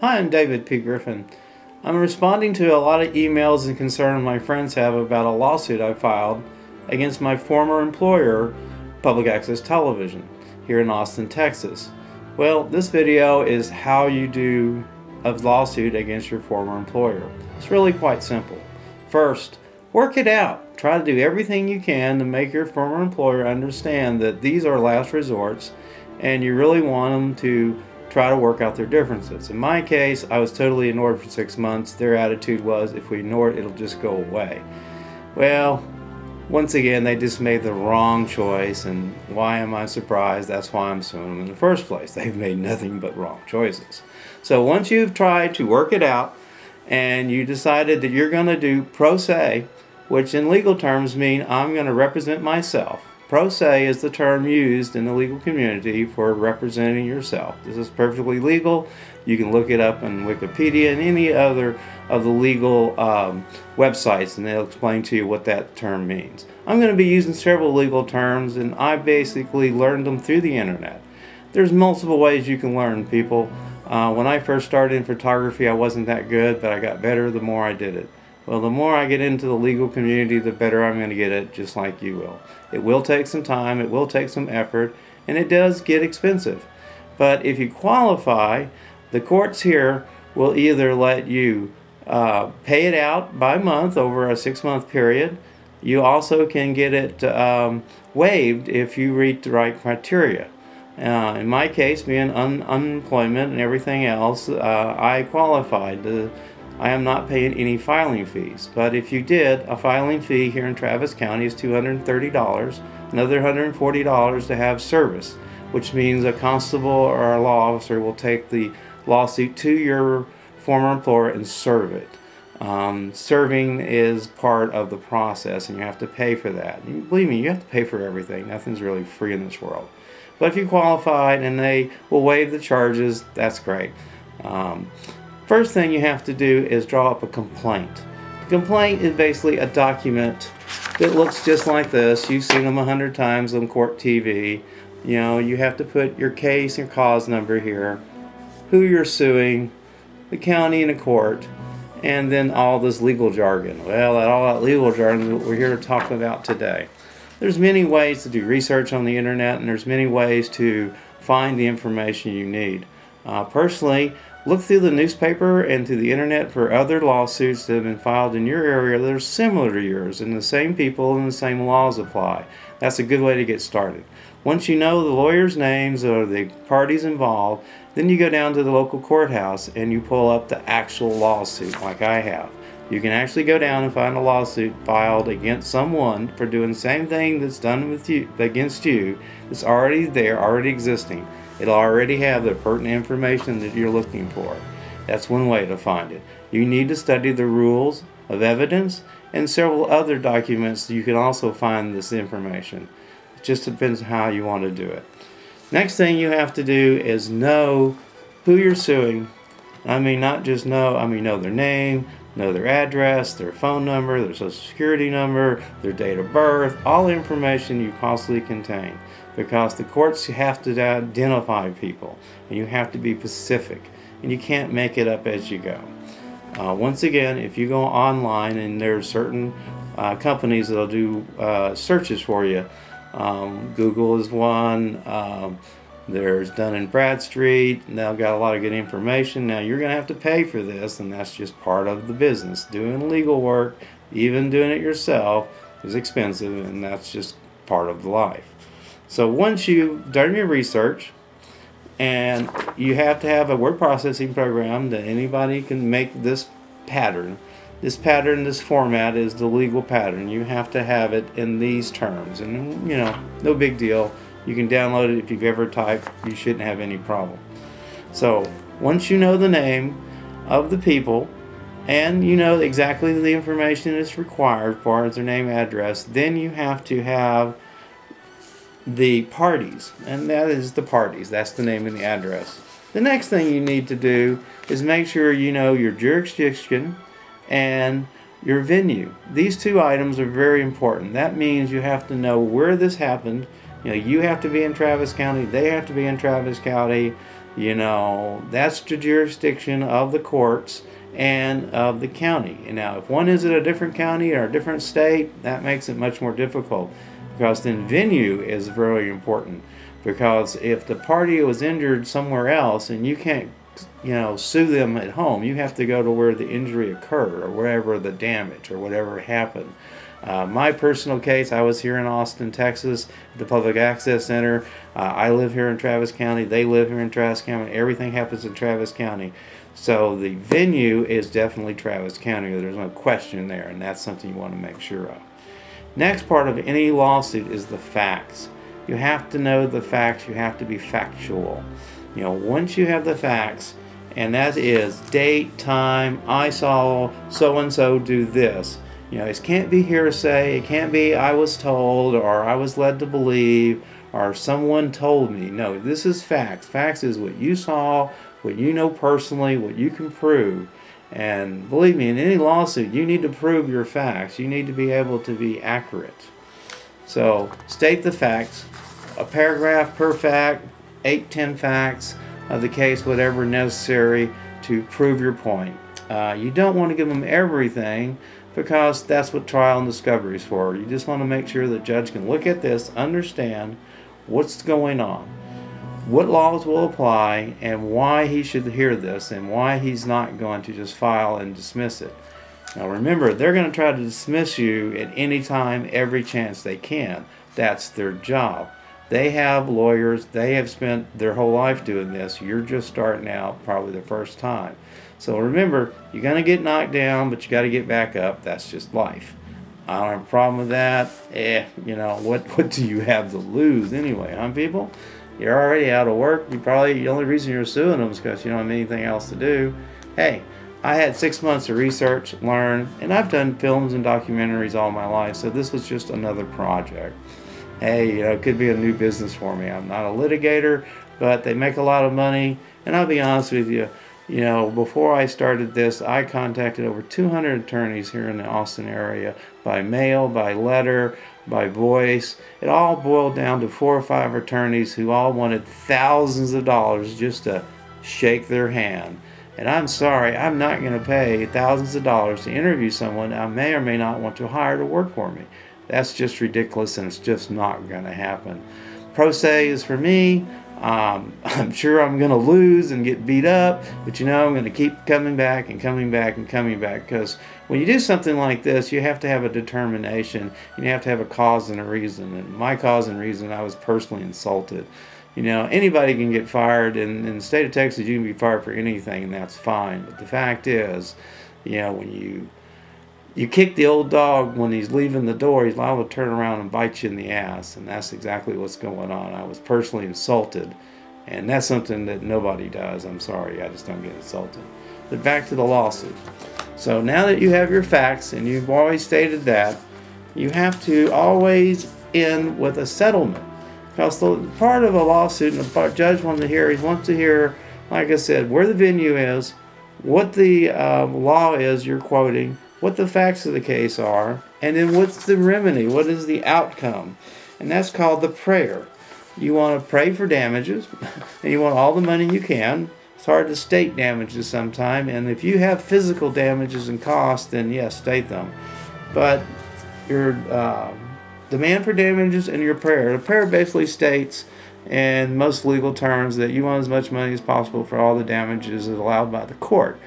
Hi, I'm David P. Griffin. I'm responding to a lot of emails and concerns my friends have about a lawsuit I filed against my former employer, Public Access Television, here in Austin, Texas. Well, this video is how you do a lawsuit against your former employer. It's really quite simple. First, work it out. Try to do everything you can to make your former employer understand that these are last resorts and you really want them to try to work out their differences. In my case, I was totally ignored for six months. Their attitude was if we ignore it, it'll just go away. Well, once again, they just made the wrong choice, and why am I surprised? That's why I'm suing them in the first place. They've made nothing but wrong choices. So once you've tried to work it out and you decided that you're going to do pro se, which in legal terms mean I'm going to represent myself, Pro se is the term used in the legal community for representing yourself. This is perfectly legal. You can look it up on Wikipedia and any other of the legal um, websites, and they'll explain to you what that term means. I'm going to be using several legal terms, and I basically learned them through the internet. There's multiple ways you can learn, people. Uh, when I first started in photography, I wasn't that good, but I got better the more I did it. Well, the more I get into the legal community, the better I'm going to get it, just like you will. It will take some time, it will take some effort, and it does get expensive. But if you qualify, the courts here will either let you uh, pay it out by month over a six month period. You also can get it um, waived if you meet the right criteria. Uh, in my case, being un- unemployment and everything else, uh, I qualified. The, I am not paying any filing fees. But if you did, a filing fee here in Travis County is $230, another $140 to have service, which means a constable or a law officer will take the lawsuit to your former employer and serve it. Um, serving is part of the process and you have to pay for that. And believe me, you have to pay for everything. Nothing's really free in this world. But if you qualified and they will waive the charges, that's great. Um, First thing you have to do is draw up a complaint. A complaint is basically a document that looks just like this. You've seen them a hundred times on court TV. You know, you have to put your case, and cause number here, who you're suing, the county and the court, and then all this legal jargon. Well, all that legal jargon that we're here to talk about today. There's many ways to do research on the internet, and there's many ways to find the information you need. Uh, personally, Look through the newspaper and through the internet for other lawsuits that have been filed in your area that are similar to yours and the same people and the same laws apply. That's a good way to get started. Once you know the lawyers' names or the parties involved, then you go down to the local courthouse and you pull up the actual lawsuit like I have. You can actually go down and find a lawsuit filed against someone for doing the same thing that's done with you against you that's already there, already existing. It'll already have the pertinent information that you're looking for. That's one way to find it. You need to study the rules of evidence and several other documents you can also find this information. It just depends how you want to do it. Next thing you have to do is know who you're suing. I mean, not just know, I mean, know their name, know their address, their phone number, their social security number, their date of birth, all the information you possibly contain because the courts have to identify people and you have to be specific and you can't make it up as you go. Uh, once again, if you go online and there are certain uh, companies that'll do uh, searches for you, um, Google is one. Um, there's Dun and Bradstreet. They've got a lot of good information. Now you're going to have to pay for this, and that's just part of the business. Doing legal work, even doing it yourself, is expensive, and that's just part of the life. So once you've done your research, and you have to have a word processing program that anybody can make this pattern. This pattern, this format is the legal pattern. You have to have it in these terms, and you know, no big deal. You can download it if you've ever typed. You shouldn't have any problem. So once you know the name of the people, and you know exactly the information that's required for their name, address, then you have to have the parties, and that is the parties. That's the name and the address. The next thing you need to do is make sure you know your jurisdiction and your venue. These two items are very important. That means you have to know where this happened. You know, you have to be in Travis County, they have to be in Travis County. You know, that's the jurisdiction of the courts and of the county. And now, if one is in a different county or a different state, that makes it much more difficult because then venue is very important. Because if the party was injured somewhere else and you can't, you know, sue them at home, you have to go to where the injury occurred or wherever the damage or whatever happened. Uh, my personal case, I was here in Austin, Texas, the Public Access Center. Uh, I live here in Travis County. They live here in Travis County. Everything happens in Travis County. So the venue is definitely Travis County. There's no question there, and that's something you want to make sure of. Next part of any lawsuit is the facts. You have to know the facts. You have to be factual. You know, once you have the facts, and that is date, time, I saw so and so do this you know, it can't be hearsay. It can't be I was told or I was led to believe or someone told me. No, this is facts. Facts is what you saw, what you know personally, what you can prove. And believe me, in any lawsuit, you need to prove your facts. You need to be able to be accurate. So state the facts, a paragraph per fact, eight, ten facts of the case, whatever necessary to prove your point. Uh, you don't want to give them everything because that's what trial and discovery is for. You just want to make sure the judge can look at this, understand what's going on, what laws will apply, and why he should hear this, and why he's not going to just file and dismiss it. Now remember, they're going to try to dismiss you at any time, every chance they can. That's their job. They have lawyers, they have spent their whole life doing this. You're just starting out probably the first time. So remember, you're going to get knocked down, but you got to get back up. That's just life. I don't have a problem with that. Eh, you know, what, what do you have to lose anyway, huh, people? You're already out of work. You probably, the only reason you're suing them is because you don't have anything else to do. Hey, I had six months to research, learn, and I've done films and documentaries all my life, so this was just another project. Hey, you know, it could be a new business for me. I'm not a litigator, but they make a lot of money, and I'll be honest with you, you know, before I started this, I contacted over 200 attorneys here in the Austin area by mail, by letter, by voice. It all boiled down to four or five attorneys who all wanted thousands of dollars just to shake their hand. And I'm sorry, I'm not going to pay thousands of dollars to interview someone I may or may not want to hire to work for me. That's just ridiculous and it's just not going to happen. Pro se is for me. Um, I'm sure I'm going to lose and get beat up, but you know, I'm going to keep coming back and coming back and coming back because when you do something like this, you have to have a determination. You have to have a cause and a reason. And my cause and reason, I was personally insulted. You know, anybody can get fired. In, in the state of Texas, you can be fired for anything, and that's fine. But the fact is, you know, when you you kick the old dog when he's leaving the door, he's liable to turn around and bite you in the ass. And that's exactly what's going on. I was personally insulted. And that's something that nobody does. I'm sorry, I just don't get insulted. But back to the lawsuit. So now that you have your facts, and you've always stated that, you have to always end with a settlement. Because the part of a lawsuit, and the judge wants to hear, he wants to hear, like I said, where the venue is, what the uh, law is you're quoting, what the facts of the case are, and then what's the remedy, what is the outcome. And that's called the prayer. You want to pray for damages, and you want all the money you can. It's hard to state damages sometimes, and if you have physical damages and costs, then yes, state them. But your uh, demand for damages and your prayer. The prayer basically states, in most legal terms, that you want as much money as possible for all the damages allowed by the court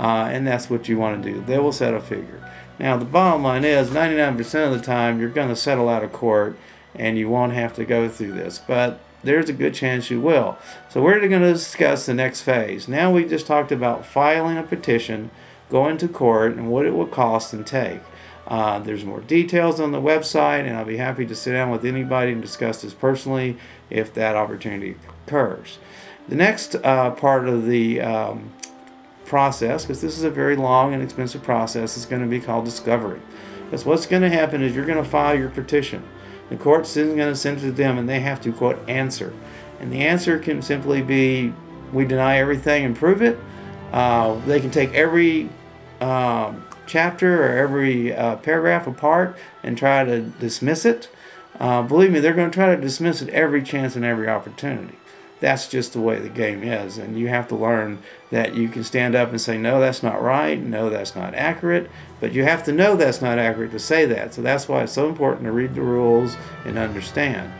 uh, and that's what you want to do. They will set a figure. Now, the bottom line is 99% of the time you're going to settle out of court and you won't have to go through this, but there's a good chance you will. So, we're going to discuss the next phase. Now, we just talked about filing a petition, going to court, and what it will cost and take. Uh, there's more details on the website, and I'll be happy to sit down with anybody and discuss this personally if that opportunity occurs. The next uh, part of the um, process, because this is a very long and expensive process, is going to be called discovery. Because what's going to happen is you're going to file your petition. The court's then going to send it to them, and they have to, quote, answer. And the answer can simply be, we deny everything and prove it. Uh, they can take every um, chapter or every uh, paragraph apart and try to dismiss it. Uh, believe me, they're going to try to dismiss it every chance and every opportunity. That's just the way the game is. And you have to learn that you can stand up and say, no, that's not right, no, that's not accurate, but you have to know that's not accurate to say that. So that's why it's so important to read the rules and understand.